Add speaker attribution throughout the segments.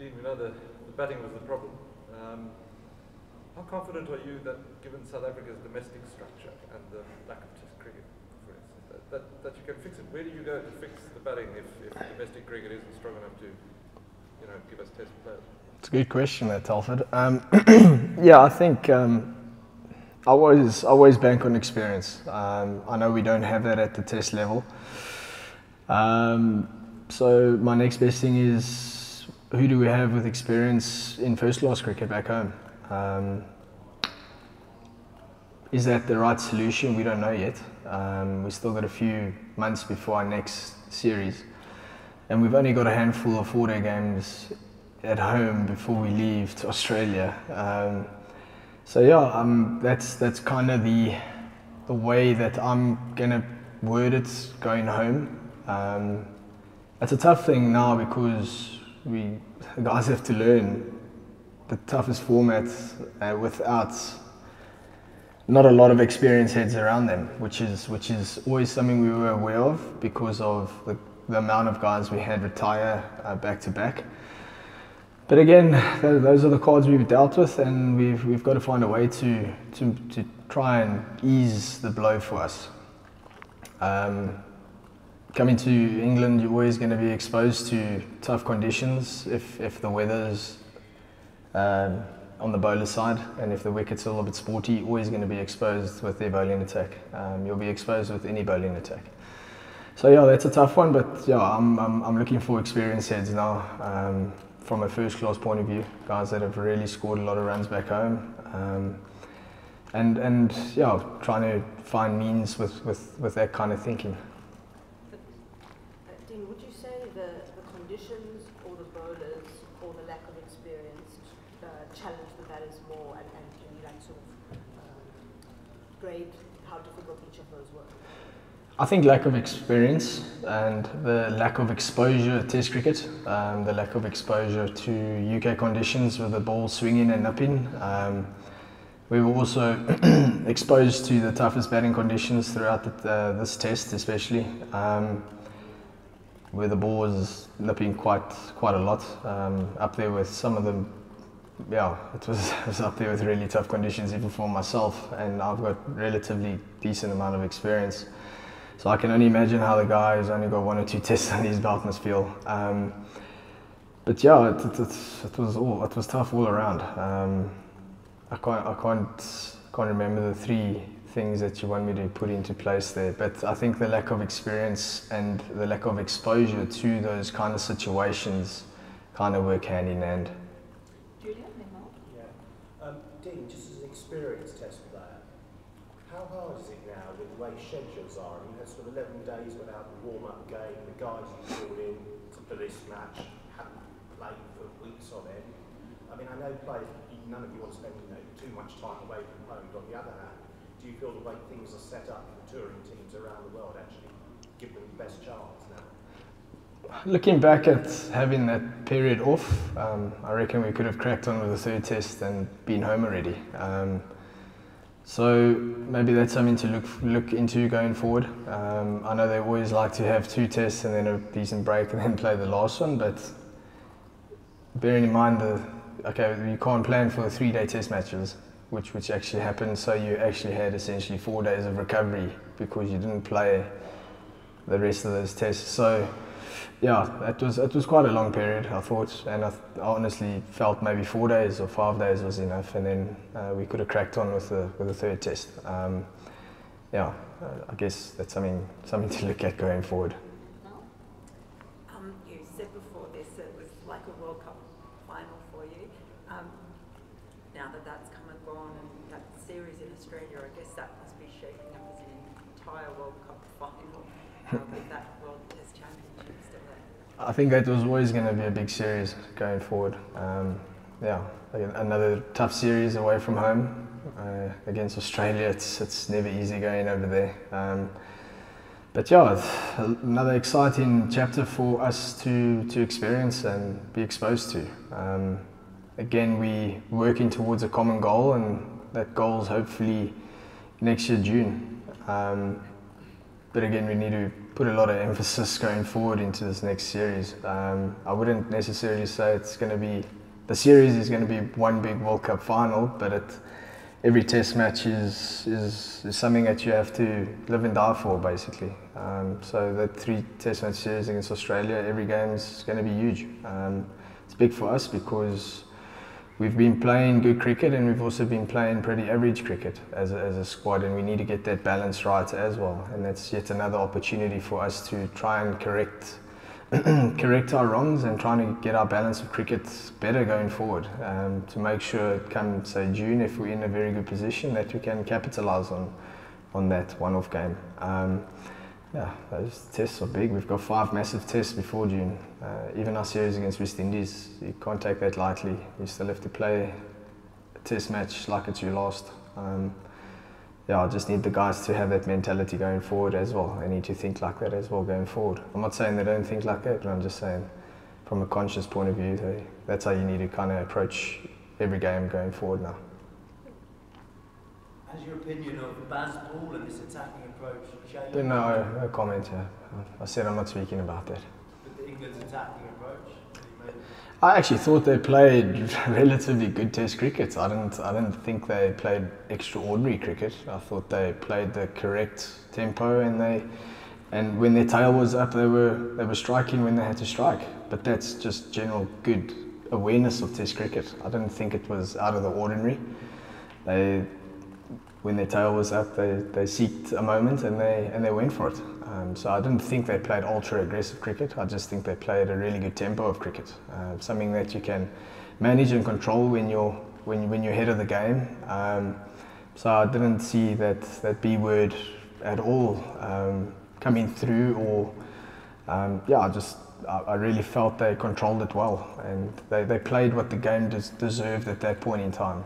Speaker 1: Dean, we know the, the batting was the problem. Um, how confident are you that, given South Africa's domestic structure and the lack of Test cricket, for instance, that, that, that you can fix it? Where do you go to fix the batting if, if domestic cricket isn't strong enough to, you know, give us Test players?
Speaker 2: It's a good question, there, Telford. Um, yeah, I think um, I always always bank on experience. Um, I know we don't have that at the Test level. Um, so my next best thing is who do we have with experience in first class cricket back home? Um, is that the right solution? We don't know yet. Um, we still got a few months before our next series, and we've only got a handful of four-day games at home before we leave to Australia. Um, so yeah, um, that's that's kind of the the way that I'm gonna word it going home. Um, it's a tough thing now because we guys have to learn the toughest formats uh, without not a lot of experienced heads around them, which is which is always something we were aware of because of the, the amount of guys we had retire uh, back to back. But again, those are the cards we've dealt with, and we've we've got to find a way to to, to try and ease the blow for us. Um, coming to England, you're always going to be exposed to tough conditions if if the weather's um, on the bowler side, and if the wicket's a little bit sporty, you're always going to be exposed with their bowling attack. Um, you'll be exposed with any bowling attack. So yeah, that's a tough one, but yeah, I'm I'm, I'm looking for experienced heads now. Um, from a first class point of view, guys that have really scored a lot of runs back home. Um, and and yeah, trying to find means with, with, with that kind of thinking.
Speaker 3: The, the conditions or the bowlers or the lack of experience uh, challenge the batters more and, and can you like sort of um, grade how difficult each of those were?
Speaker 2: I think lack of experience and the lack of exposure to Test cricket, um, the lack of exposure to UK conditions with the ball swinging and nipping. Um, we were also exposed to the toughest batting conditions throughout the, uh, this test, especially um, where the ball was nipping quite quite a lot. Um, up there with some of them, yeah, it was, it was up there with really tough conditions even for myself, and I've got relatively decent amount of experience. So I can only imagine how the guy who's only got one or two tests on his belt must feel. Um, but yeah, it, it, it, was all it was tough all around. Um, I can't I can't can't remember the three things that you want me to put into place there. But I think the lack of experience and the lack of exposure to those kind of situations kind of work hand in hand.
Speaker 3: Julia,
Speaker 4: Yeah. Um, Dean, just as an experienced test player, how hard is it now with the way schedules are? I mean, there's sort of 11 days without the warm-up game. The guys you brought in for this match haven't played for weeks on end. I mean, I know players, none of you want to spend you know, too much time away from home, but on the other hand, do you feel the way things are set up for touring teams around the world actually give them the best chance now?
Speaker 2: Looking back at having that period off, um, I reckon we could have cracked on with the third test and been home already. Um, so maybe that's something to look look into going forward. Um, I know they always like to have two tests and then a decent break and then play the last one, but bearing in mind the okay, you can't plan for three-day test matches, which which actually happened. So you actually had essentially four days of recovery because you didn't play the rest of those tests. So yeah, it was it was quite a long period, I thought, and I, I honestly felt maybe four days or five days was enough, and then uh, we could have cracked on with the with the third test. Um, yeah, I guess that's something something to look at going forward.
Speaker 5: Um, you said before this it was like a World Cup final for you. Um, now that that's come and gone and that series in Australia, I guess that must be shaping up as an entire World Cup final that World Test Championship still there.
Speaker 2: I think that was always going to be a big series going forward. Um, yeah, another tough series away from home uh, against Australia. It's it's never easy going over there. Um, but yeah, another exciting chapter for us to to experience and be exposed to. Um, again, we're working towards a common goal, and that goal is hopefully next year June. Um, but again, we need to put a lot of emphasis going forward into this next series. Um, I wouldn't necessarily say it's going to be the series is going to be one big World Cup final, but it, every Test match is, is is something that you have to live and die for, basically. Um, so that three Test match series against Australia, every game is going to be huge. Um, it's big for us because we've been playing good cricket and we've also been playing pretty average cricket as a, as a squad and we need to get that balance right as well. And that's yet another opportunity for us to try and correct correct our wrongs and trying to get our balance of cricket better going forward um, to make sure come say June if we're in a very good position that we can capitalise on on that one-off game. Um, yeah, those tests are big. We've got five massive tests before June. Uh, even our series against West Indies, you can't take that lightly. You still have to play a test match like it's your last. Um, yeah, I just need the guys to have that mentality going forward as well. They need to think like that as well going forward. I'm not saying they don't think like that, but I'm just saying from a conscious point of view, they, that's how you need to kind of approach every game going forward now.
Speaker 6: Has your opinion of Baz Ball and this attacking approach changed?
Speaker 2: No, no comment here. I said I'm not speaking about that.
Speaker 6: The England's attacking approach? Have you made-
Speaker 2: I actually thought they played relatively good Test cricket. I didn't. I didn't think they played extraordinary cricket. I thought they played the correct tempo and they, and when their tail was up, they were they were striking when they had to strike. But that's just general good awareness of Test cricket. I didn't think it was out of the ordinary. They, when their tail was up, they they seeked a moment and they and they went for it. Um, so I didn't think they played ultra aggressive cricket. I just think they played a really good tempo of cricket, uh, something that you can manage and control when you're when when you're ahead of the game. Um, so I didn't see that that B word at all um, coming through, or um, yeah, I just I, I really felt they controlled it well, and they, they played what the game des- deserved at that point in time.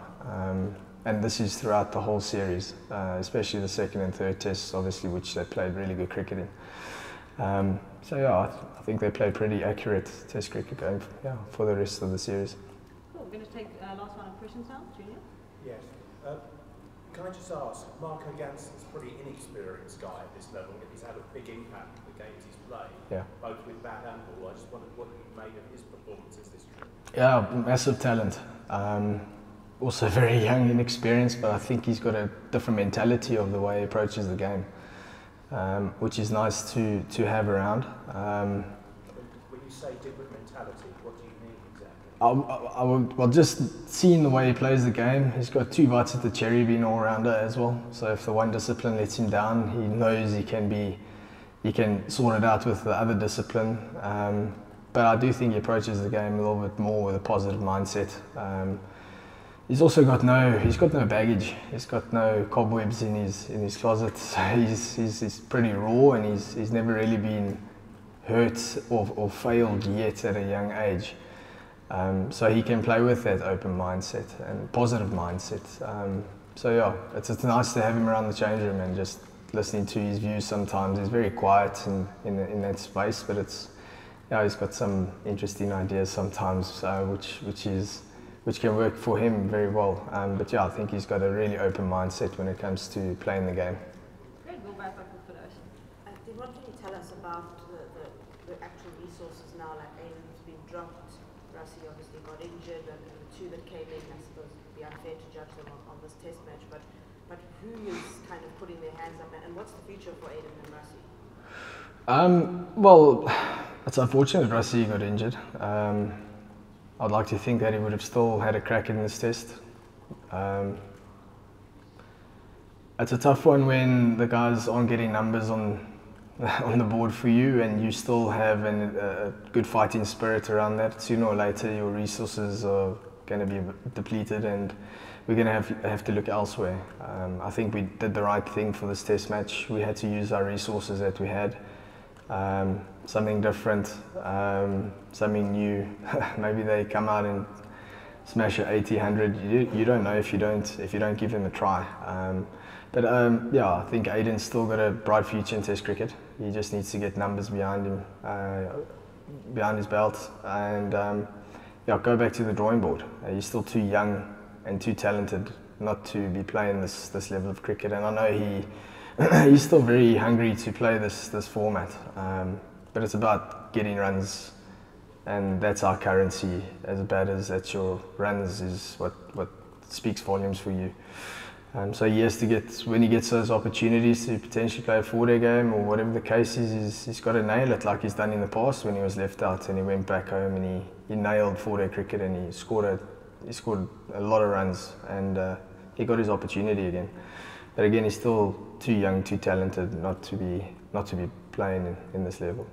Speaker 2: And this is throughout the whole series, uh, especially the second and third tests, obviously, which they played really good cricket in. Um, so yeah, I, th- I think they played pretty accurate test cricket going f- yeah, for the rest of the series.
Speaker 7: Cool. We're going to take uh, last round of questions now, Junior.
Speaker 4: Yes. Uh, can I just ask, Marco Jansen's a pretty inexperienced guy at this level, yet he's had a big impact in the games he's played,
Speaker 2: Yeah.
Speaker 4: both with bat and ball. I just wondered what you made of his performances this trip.
Speaker 2: Yeah, massive talent. Um, also very young, and inexperienced, but I think he's got a different mentality of the way he approaches the game, um, which is nice to, to have around. Um,
Speaker 4: When you say different mentality, what do you mean exactly?
Speaker 2: I, I, I would, well, just seeing the way he plays the game, he's got two bites at the cherry, being all rounder as well. So if the one discipline lets him down, he knows he can be, he can sort it out with the other discipline. Um, but I do think he approaches the game a little bit more with a positive mindset. He's also got no, he's got no baggage. He's got no cobwebs in his in his closet. So he's, he's, he's pretty raw, and he's he's never really been hurt or, or failed yet at a young age. Um, so he can play with that open mindset and positive mindset. Um, so yeah, it's, it's nice to have him around the change room and just listening to his views. Sometimes he's very quiet in, in, in that space, but it's yeah, he's got some interesting ideas sometimes, uh, which which is which can work for him very well. Um, but yeah, I think he's got a really open mindset when it comes to playing the game.
Speaker 7: Great. We'll wrap up with those.
Speaker 3: Uh, then what can you tell us about the, the, the actual resources now? Like Aiden's been dropped, Rassie obviously got injured, and, and the two that came in, I suppose it'd be unfair to judge them on, on this test match, but but who is kind of putting their hands up, and, and what's the future for Aiden and Rassie?
Speaker 2: Um, well, it's unfortunate Rassie got injured. Um, I'd like to think that he would have still had a crack in this test. Um, it's a tough one when the guys aren't getting numbers on on the board for you, and you still have an, a good fighting spirit around that. Sooner or later, your resources are going to be depleted, and we're going to have have to look elsewhere. Um, I think we did the right thing for this test match. We had to use our resources that we had um, something different, um, something new. Maybe they come out and smash at 80, 100. You, you don't know if you don't if you don't give them a try. Um, but um, yeah, I think Aiden's still got a bright future in Test cricket. He just needs to get numbers behind him, uh, behind his belt, and um, yeah, go back to the drawing board. Uh, he's still too young and too talented not to be playing this this level of cricket. And I know he he's still very hungry to play this this format. Um, but it's about getting runs, and that's our currency. As bad as that's your runs is what what speaks volumes for you. Um, so he has to get when he gets those opportunities to potentially play a four-day game or whatever the case is, he's, he's got to nail it like he's done in the past when he was left out and he went back home and he, he nailed four-day cricket and he scored a he scored a lot of runs and uh, he got his opportunity again. But again, he's still too young, too talented not to be not to be playing in, in this level.